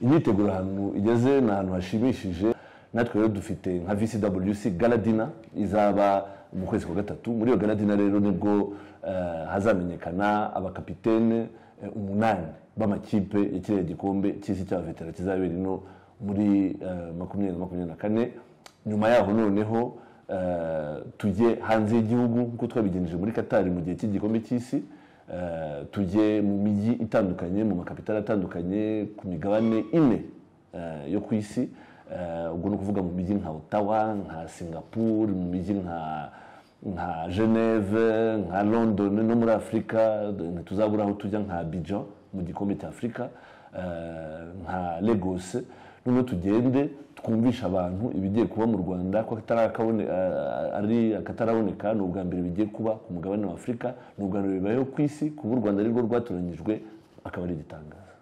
imyiteguro ahantu igeze ni ahantu hashimishije. Natwe rero dufite nka vcwc galadina izaba mu kwezi kwa gatatu. Muri iyo galadina rero ni bwo eh, hazamenyekana abakapitene eh, umunani b'amakipe ya kiriya gikombe cy'isi cy'abavetera kizabera ino muri eh, makumyabiri na makumyabiri na kane. Nyuma yaho noneho eh, tujye hanze y'igihugu nk'uko twabigenjeje muri katari mu gihe cy'igikombe cy'isi. Tujye mu mijyi itandukanye mu makapitali atandukanye ku migabane ine eh, yo ku isi. Eh, ubwo ni ukuvuga mu mijyi nka ottawa nka singapore mu mijyi nka nka geneve nka london no muri afurika ntituzabura aho tujya nka abidjan mu gikombe cya afurika eh, nka lagos. Noneho tugende twumvisha abantu ibigiye kuba mu rwanda ko eh, ari akataraboneka ni ubwa mbere bigiye kuba ku mugabane wa afurika ni ubwa mbere bibayeho ku isi kuba u rwanda arirwo rwatoranyijwe akaba ari igitangaza.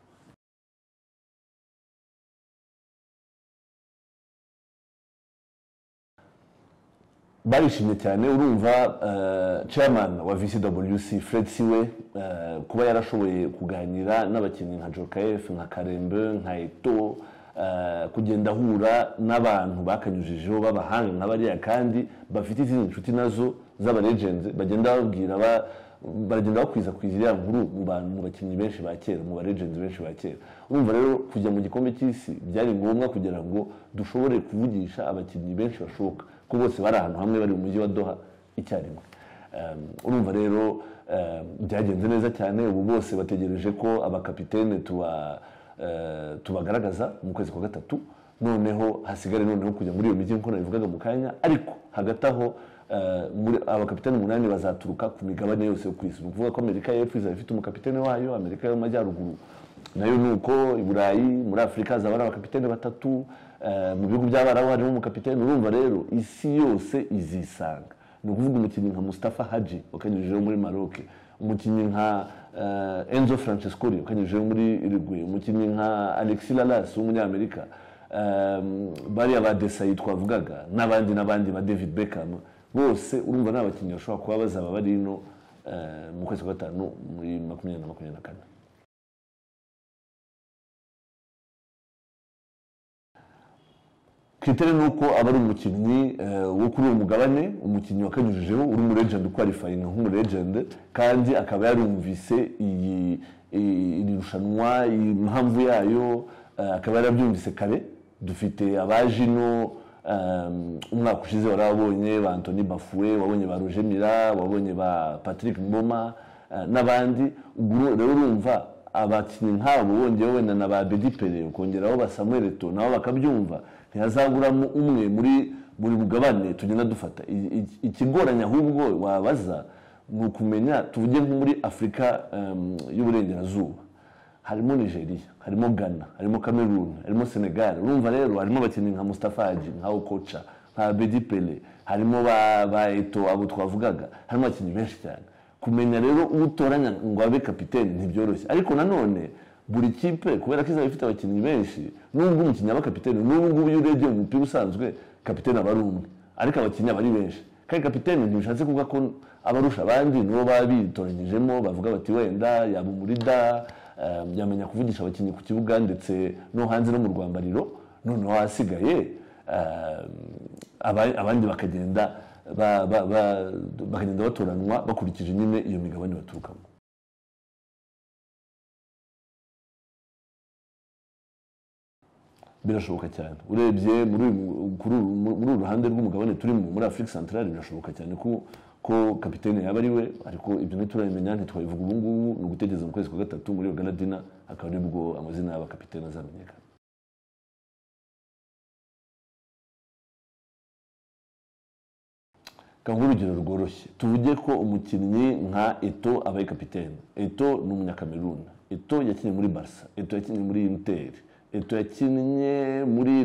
Barishimye cyane urumva eh, chairman wa vcwc fred siwe eh, kuba yarashoboye kuganira n'abakinnyi nka jokf nka karembe nka eto kugenda ahura n'abantu bakanyujijeho b'abahanga nka bariya kandi bafite izindi nshuti na zo z'abaregenze bagenda babwira ba- baragenda bakwirakwiza iriya nkuru mu bantu mu bakinnyi benshi ba kera mu baregenzi benshi ba kera. Urumva rero kujya mu gikombe cy'isi byari ngombwa kugira ngo dushobore kuvugisha abakinnyi benshi bashoboka ko bose bari ahantu hamwe bari mu mujyi wa doha icyarimwe. Um, urumva rero byagenze neza cyane ubu bose bategereje ko abakapitene tuba eh, tubagaragaza mu kwezi kwa gatatu noneho hasigare noneho kujya muri iyo mijyi nk'uko nabivugaga mu kanya ariko hagati aho eh, abakapitani umunani bazaturuka ku migabane yose yo ku isi. Ni ukuvuga ko amerika y'epfo izaba ifite umukapitene wayo amerika y'amajyaruguru na yo ni uko i burayi muri afurika hazaba hari abakapitene batatu eh, mu bihugu by'abarabu harimo umukapitene urumva rero isi yose izisanga. Ni ukuvuga umukinnyi nka Mustafa Haji wakanyujijeho muri Maroc. Umukinnyi nka eh, Enzo Francescoli wakanyujijeho muri Uruguay umukinnyi nka Alexis Lalas w'umunyamerika um, bariya ba Desailly twavugaga n'abandi n'abandi ba David Beckham bose urumva ni abakinnyi bashobora kuba bazaba bari ino eh, mu kwezi kwa gatanu muri makumyabiri na makumyabiri na kane. Kitere ni uko aba ari umukinnyi eh, wo kuri uwo mugabane umukinnyi wakanyujijeho uri mu legend ukwalifayinga nk'umulegend kandi akaba yarumvise iri rushanwa impamvu yayo eh, akaba yarabyumvise kare. Dufite abaje ino um, umwaka ushize warabonye ba Anthony Bafoué wabonye ba Roger Mila wabonye ba Patrick Mboma eh, n'abandi. Ubwo rero urumva abakinnyi nk'abo wongeyeho wenda na ba Bedi Pele ukongeraho ba Samuel Eto'o nabo bakabyumva. Ntihazaburamo umwe muri buri mugabane tugenda dufata. Ikigoranye ahubwo wabaza ni ukumenya tuvuge nko muri afurika y'uburengerazuba. Harimo nigeria harimo ghana harimo cameroon harimo senegal. Urumva rero harimo abakinnyi nka mustafa haji nka okocha nka bedi pele harimo ba eto abo twavugaga. Harimo abakinnyi benshi cyane. Kumenya rero uwo utoranya ngo abe kapitene ntibyoroshye. Ariko nanone buri kipe kubera ko izaba ifite abakinnyi benshi nubwo umukinnyi aba kapitene n'ubu ngubu iyo urebye mu mupira usanzwe kapitene aba ari umwe. Ariko abakinnyi aba ari benshi. Kandi kapitene ntibishatse kuvuga ko abarusha abandi nibo baba bitoranyijemo bavuga bati wenda yaba umurida eh, yamenya kuvugisha abakinnyi ku kibuga ndetse no hanze no mu rwambariro. Noneho hasigaye eh, aba- abandi bakagenda ba- ba- ba- bakagenda batoranwa bakurikije nyine iyo migabane baturukamo. Birashoboka cyane. Urebye muri uru- ruhande rw'umugabane turimo muri afurika santarari birashoboka cyane ko kapitene yaba ari we ariko ibyo ntiturabimenya ntitwabivuga ubu ngubu ni ugutegereza mu kwezi kwa gatatu muri iyo galadina akaba ari bwo amazina y'abakapitene azamenyekana. Kavuga urugero rworoshye. Tuvuge ko umukinnyi nka eto abaye kapitene eto ni umunyakameruni eto yakinnye muri barca eto yakinnye muri inter. Eto yakinnye muri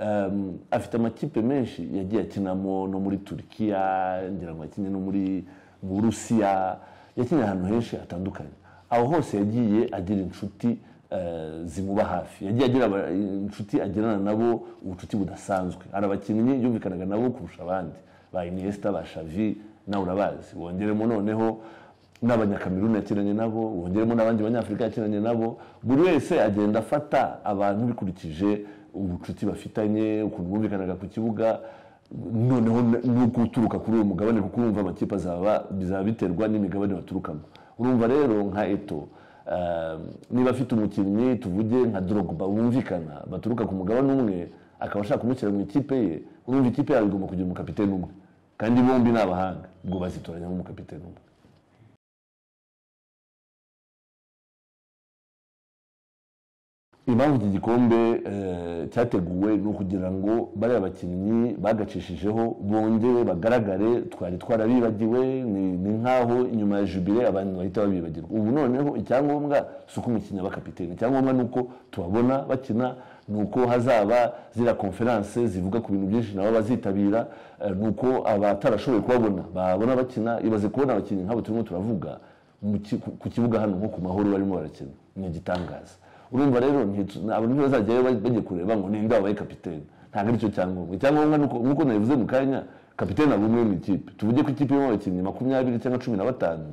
Um, afite amakipe menshi yagiye akinamo no muri turikiya ngira ngo yakinnye no muri mu burusiya. Yakinnye ahantu henshi hatandukanye. Aho hose yagiye agira inshuti eh, zimuba hafi. Yagiye agira inshuti agirana nabo ubucuti budasanzwe. Hari abakinnyi yumvikanaga nabo kurusha abandi. Ba Iniesta ba Xavi nawe urabazi. Wongeremo noneho n'abanyakameruni yakinanye nabo wongeremo n'abandi banyafurika yakinanye nabo. Buri wese agenda afata abantu bikurikije ubucuti bafitanye ukuntu bumvikanaga ku kibuga. Noneho no guturuka kuri uwo mugabane kuko urumva amakipe bizaba biterwa n'imigabane baturukamo. Urumva rero nka eto eh, niba afite umukinnyi tuvuge nka drogba bumvikana baturuka ku mugabane umwe akaba ashaka kumushyira mu ikipe ye urumva ikipe yawe igomba kugira umukapiteni umwe. Kandi bombi ni abahanga. Ubwo bazitoranya nk'umukapiteni umwe. Impamvu iki gikombe eh, cyateguwe ni ukugira ngo bariya bakinnyi bagacishijeho bongere bagaragare twari twarabibagiwe ni nk'aho inyuma ya jubile abantu bahita babibagirwa. Ubu noneho icyangombwa si uko umukinnyi aba kapiteni. Icyangombwa ni uko tubabona bakina ni uko hazaba ziriya konferanse zivuga ku bintu byinshi nabo bazitabira eh, ni uko abatarashoboye kubabona. Babona bakina ibaze kubona abakinnyi nk'abo turimo turavuga ku kibuga hano nko ku mahoro barimo barakina. Ni igitangaza. Urumva rero abantu ntibazajyayo baj- bajya kureba ngo ninde wabaye kapitene ntabwo ari cyo cyangombwa icyangombwa nk'uko nabivuze mu kanya kapitene aba umwe mu ikipe tuvuge ko ikipe irimo abakinnyi makumyabiri cyangwa cumi na batanu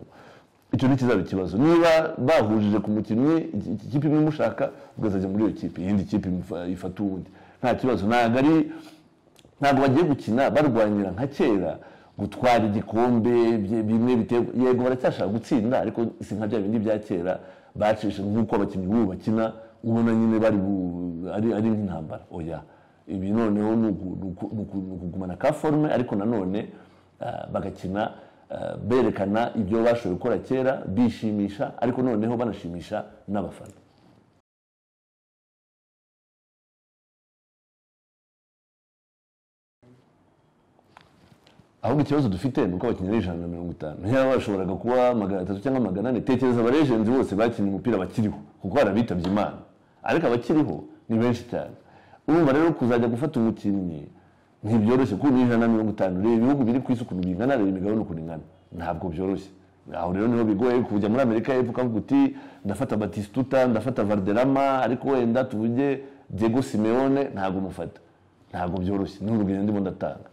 icyo ntikizaba ikibazo niba bahujije ku mukinnyi iki- kipe imwe imushaka ukazajya muri iyo kipe iyindi kipe ifata uwundi nta kibazo ntabwo ari ntabwo bagiye gukina barwanira nka kera gutwara igikombe bimwe biterwa yego baracyashaka gutsinda ariko si nka bya bindi bya kera bacisha nk'uko abakinnyi b'ubu bakina ubona nyine bari ari nk'intambara oya ibi noneho ni uku- ni uku- ni uku- ni ukugumana ka forume ariko nanone ah, bagakina ah, berekana ibyo bashoboye gukora kera bishimisha ariko noneho banashimisha n'abafana. Ahubwo ikibazo dufite ni uko abakinnyi ari ijana na mirongo itanu. Niba bashoboraga kuba magana atatu cyangwa magana ane. Tekereza abarejenzi bose bakinnye umupira bakiriho kuko hari abitabye imana. Ariko abakiriho ni benshi cyane. Urumva rero kuzajya gufata umukinnyi ntibyoroshye. Kuko ni ijana na mirongo itanu reba ibihugu biri ku isi ukuntu bingana reba imigabane ukuntu ingana. Ntabwo byoroshye. Aho rero ni ho bigoye kujya muri amerika y'epfo ukavuga uti ndafata batistuta ndafata valderama ariko wenda tuvuge diego simeone. Ntabwo mufata. Ntabwo byoroshye. Ni urugero ndimo ndatanga.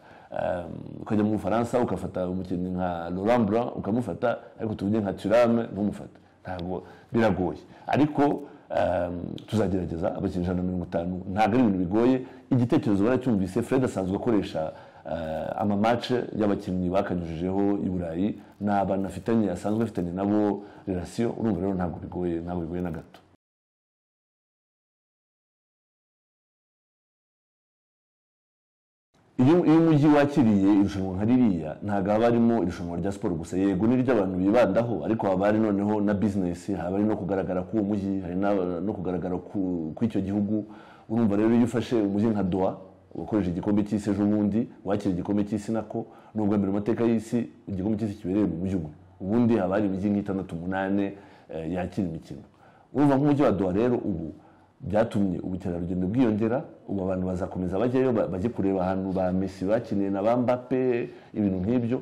Ukajya mu bufaransa ugafata umukinnyi nka blanc ukamufata ariko tuvuge nka turame ntumufata ntabwo biragoye. Ariko um, tuzagerageza abakinnyi ijana na mirongo itanu ntabwo ari ibintu bigoye. Igitekerezo baracyumvise fred asanzwe akoresha uh, amamace y'abakinnyi bakanyujijeho i burayi. Ni abantu afitanye asanzwe afitanye nabo relasiyo urumva rero ntabwo bigoye ntabwo bigoye na gato. Iyo umujyi wakiriye irushanwa nka ririya ntabwo haba harimo irushanwa rya siporo gusa. Yego ni abantu bibandaho ariko haba hari noneho na bizinesi haba hari no kugaragara k'uwo mujyi hari no kugaragara ku- kw'icyo gihugu. Urumva rero iyo ufashe umujyi nka doha wakoresha igikombe cy'isi ejo bundi wakira igikombe cy'isi nako ni ubwa mbere mu mateka y'isi igikombe cy'isi kibereye mu mujyi umwe. Ubundi haba hari imijyi nk'itandatu umunani eh, yakira imikino. Urumva nk'umujyi wa doha rero ubu byatumye ubukerarugendo bwiyongera ubu abantu bazakomeza bajyayo ba- bajye kureba ahantu ba Messi bakiniye na ba Mbappe ibintu nk'ibyo.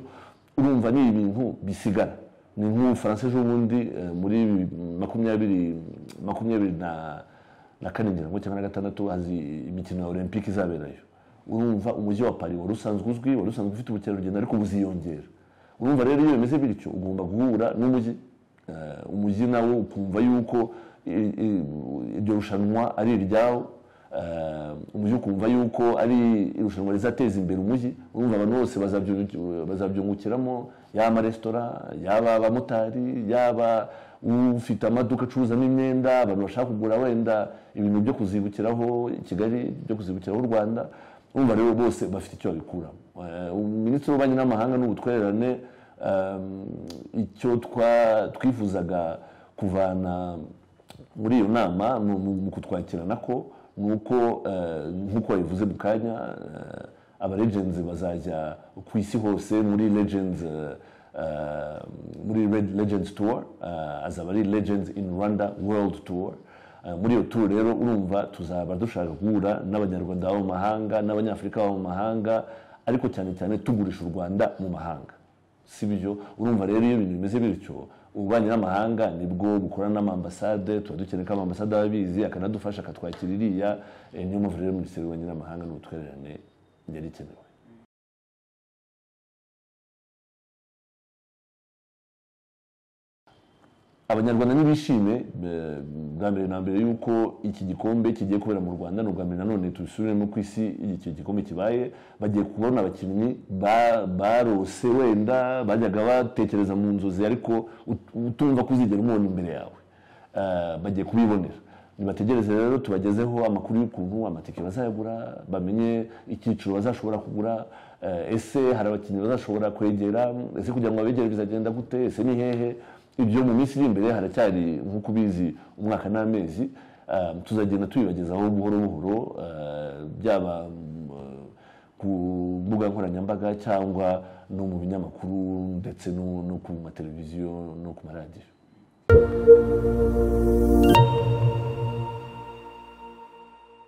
Urumva ni ibintu bisigara ni nk'ubufaransa ejo bundi eh, muri makumyabiri makumyabiri na kane ngira cyangwa na gatandatu hazi imikino ya olympique izaberayo. Urumva umujyi wa Paris wari usanzwe uzwi wari usanzwe ufite ubukerarugendo ariko buziyongera urumva rero iyo bimeze bityo ugomba guhura n'umujyi Eh, umujyi nawo ukumva yuko iryo rushanwa ari iryawo Eh, umujyi ukumva yuko ari irushanwa rizateza imbere umujyi urumva abantu bose bazabyungu- bazabyungukiramo yaba amaresitora yaba abamotari yaba ufite amaduka acuruzamo imyenda abantu bashaka kugura wenda ibintu byo kuzibukiraho kigali byo kuzibukiraho u rwanda urumva rero bose bafite icyo babikuramo. Eh, minisitiri w'ububanyi n'amahanga n'ubutwererane um, icyo twifuzaga kuvana muri iyo nama mu- mu mu kutwakira nako ni uko eh, nk'uko wabivuze mu kanya eh, aba legends bazajya ku isi hose muri legends eh, muri tour eh, azaba ari legends in rwanda world Eh, muri iyo tour rero urumva tuzaba dushaka guhura n'abanyarwanda baba mu mahanga n'abanyafurika baba mu mahanga ariko cyane cyane tugurisha u rwanda mu mahanga. Si byo urumva rero iyo ibintu bimeze bityo ububanyi n'amahanga ni bwo bukorana n'amambasade tuba dukeneye ko amambasade aba abizi akanadufasha akatwakira iriya. Eh, niyo mpamvu rero minisiteri y'ububanyi n'amahanga n'ubutwererane yari ikenewe. Abanyarwanda ntibishime bwa mbere na mbere yuko iki gikombe kigiye kubera mu rwanda ni ubwa mbere nanone tubisubiremo ku isi iki gikombe kibaye bagiye kubona abakinnyi ba- barose wenda bajyaga batekereza mu nzozi ariko ut- utumva ko uzigera umubona imbere yawe. Eh, bagiye kubibonera. Nibategereze rero tubagezeho amakuru y'ukuntu amatike bazayagura bamenye icyiciro bazashobora kugura eh, ese hari abakinnyi bazashobora kwegera ese kugira ngo babegere bizagenda gute ese ni hehe? Ibyo mu minsi iri imbere haracyari nk'uko ubizi umwaka n'amezi eh, tuzagenda tubibagezaho buhoro buhoro eh, byaba eh, ku mbuga nkoranyambaga cyangwa no mu binyamakuru ndetse no ku mateleviziyo no ku maradiyo